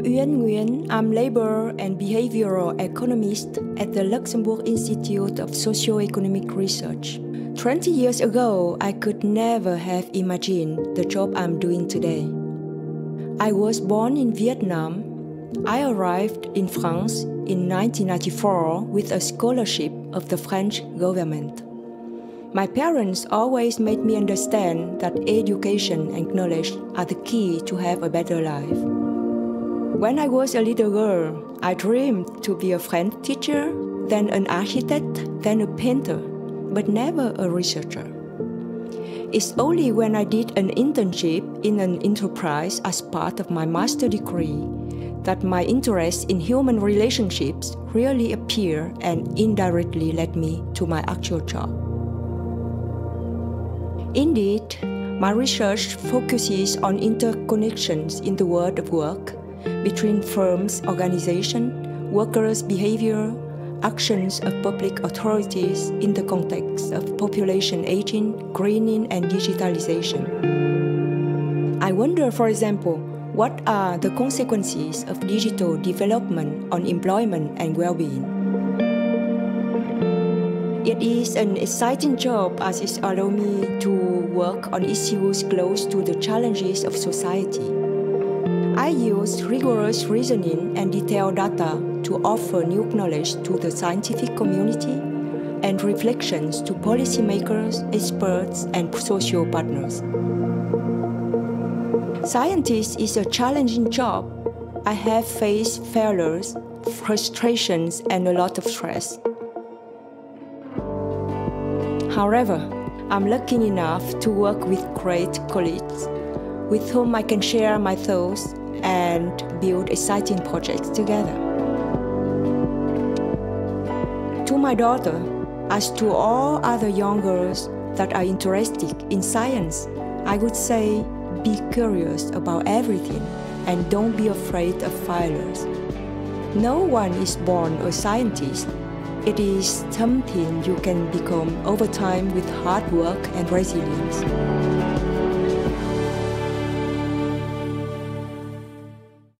Uyen Nguyen. I'm labor and behavioral economist at the Luxembourg Institute of Socioeconomic Research. 20 years ago, I could never have imagined the job I'm doing today. I was born in Vietnam. I arrived in France in 1994 with a scholarship of the French government. My parents always made me understand that education and knowledge are the key to have a better life. When I was a little girl, I dreamed to be a French teacher, then an architect, then a painter, but never a researcher. It's only when I did an internship in an enterprise as part of my master degree that my interest in human relationships really appeared and indirectly led me to my actual job. Indeed, my research focuses on interconnections in the world of work between firms, organizations, workers' behavior, actions of public authorities in the context of population aging, greening, and digitalization. I wonder, for example, what are the consequences of digital development on employment and well being? It is an exciting job as it allows me to work on issues close to the challenges of society. I use rigorous reasoning and detailed data to offer new knowledge to the scientific community and reflections to policymakers, experts, and social partners. Scientist is a challenging job. I have faced failures, frustrations, and a lot of stress. However, I'm lucky enough to work with great colleagues with whom I can share my thoughts and build exciting projects together. To my daughter, as to all other young girls that are interested in science, I would say be curious about everything and don't be afraid of failures. No one is born a scientist it is something you can become over time with hard work and resilience.